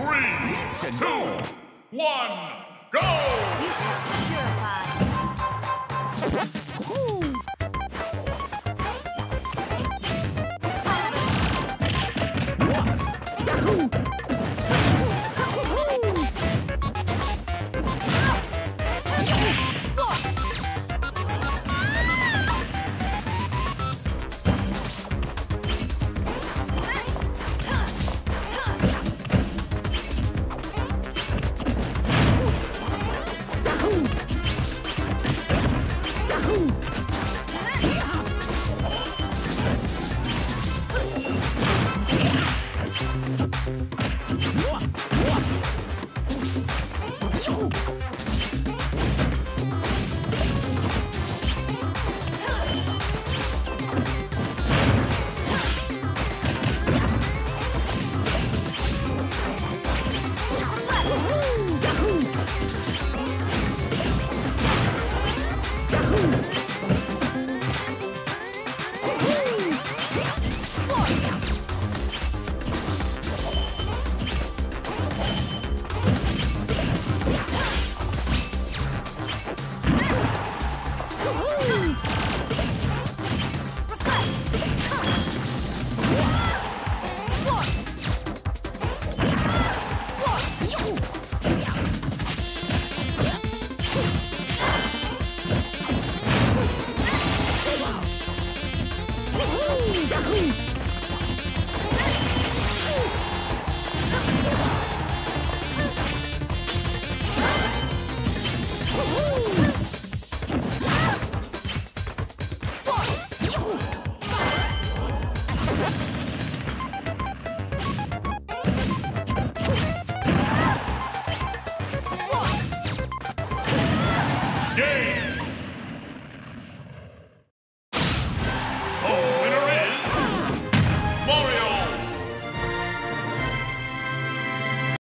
Three, two, one, go! You shall be purified. Ooh. Woo!